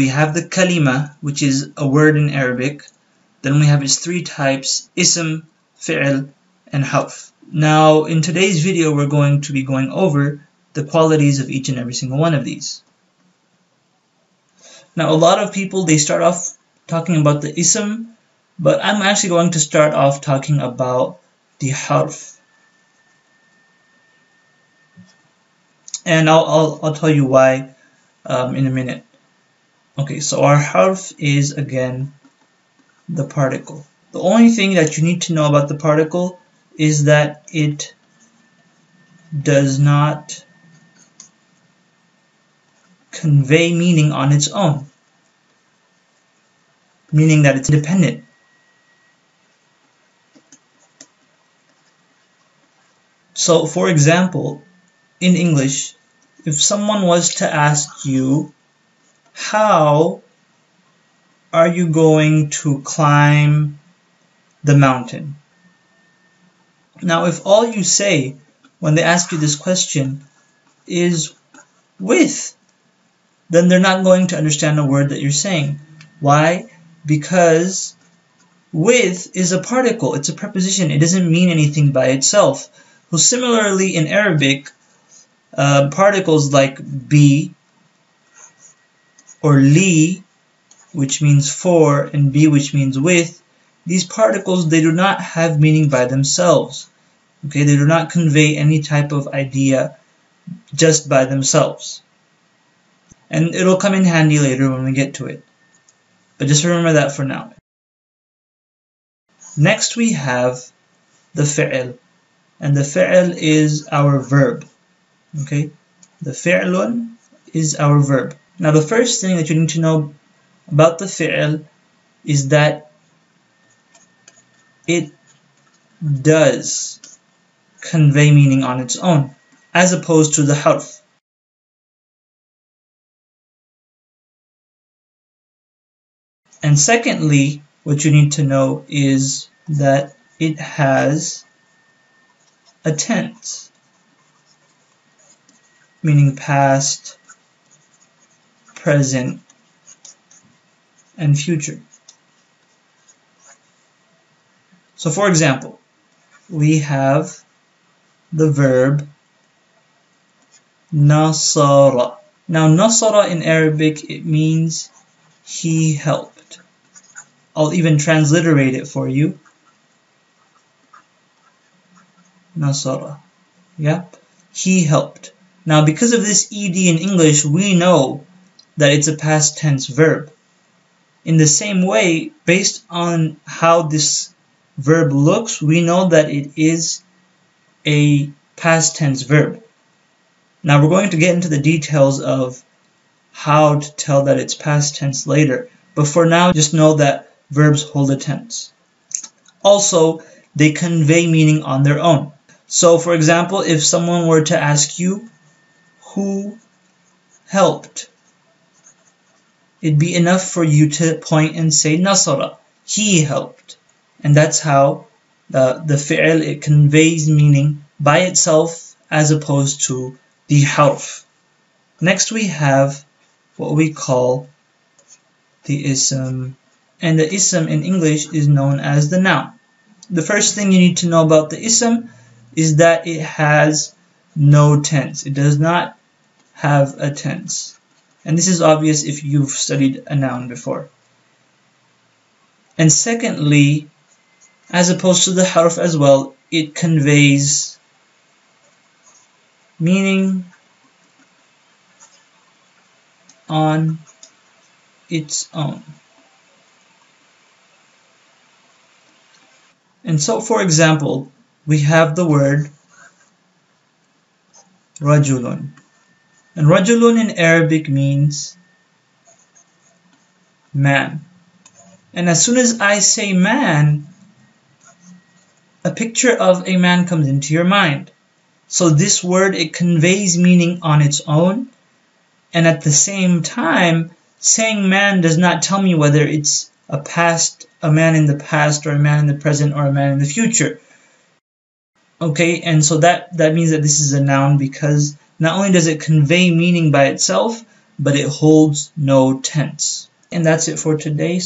We have the kalima, which is a word in Arabic. Then we have its three types, ism, fi'l, and harf. Now, in today's video, we're going to be going over the qualities of each and every single one of these. Now, a lot of people, they start off talking about the ism, but I'm actually going to start off talking about the harf. And I'll, I'll, I'll tell you why um, in a minute. Okay, so our harf is again the particle. The only thing that you need to know about the particle is that it does not convey meaning on its own, meaning that it's independent. So, for example, in English, if someone was to ask you, how are you going to climb the mountain? Now, if all you say when they ask you this question is with, then they're not going to understand a word that you're saying. Why? Because with is a particle, it's a preposition, it doesn't mean anything by itself. Well, similarly, in Arabic, uh, particles like be or li, which means for, and be, which means with, these particles, they do not have meaning by themselves. Okay, they do not convey any type of idea just by themselves. And it'll come in handy later when we get to it. But just remember that for now. Next we have the fi'l. And the fi'l is our verb. Okay? The fi'lun is our verb. Now the first thing that you need to know about the fi'l is that it does convey meaning on its own, as opposed to the harf. And secondly, what you need to know is that it has a tense, meaning past, present, and future. So for example, we have the verb nasara. Now nasara in Arabic it means he helped. I'll even transliterate it for you. Nasara. Yeah? He helped. Now because of this ed in English we know that it's a past tense verb. In the same way, based on how this verb looks, we know that it is a past tense verb. Now we're going to get into the details of how to tell that it's past tense later, but for now just know that verbs hold a tense. Also, they convey meaning on their own. So for example, if someone were to ask you, who helped? It'd be enough for you to point and say nasara, he helped. And that's how the, the fi'l, it conveys meaning by itself as opposed to the harf. Next we have what we call the ism. And the ism in English is known as the noun. The first thing you need to know about the ism is that it has no tense. It does not have a tense. And this is obvious if you've studied a noun before. And secondly, as opposed to the harf as well, it conveys meaning on its own. And so, for example, we have the word rajulun. And rajulun in Arabic means man. And as soon as I say man, a picture of a man comes into your mind. So this word, it conveys meaning on its own. And at the same time, saying man does not tell me whether it's a past, a man in the past, or a man in the present, or a man in the future. Okay, and so that, that means that this is a noun because not only does it convey meaning by itself, but it holds no tense. And that's it for today.